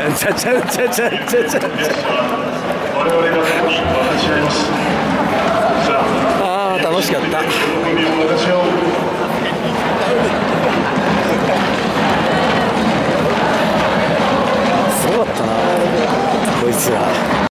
ゃちゃちゃちゃちゃちゃちゃああ楽しかったすごかったなこいつら。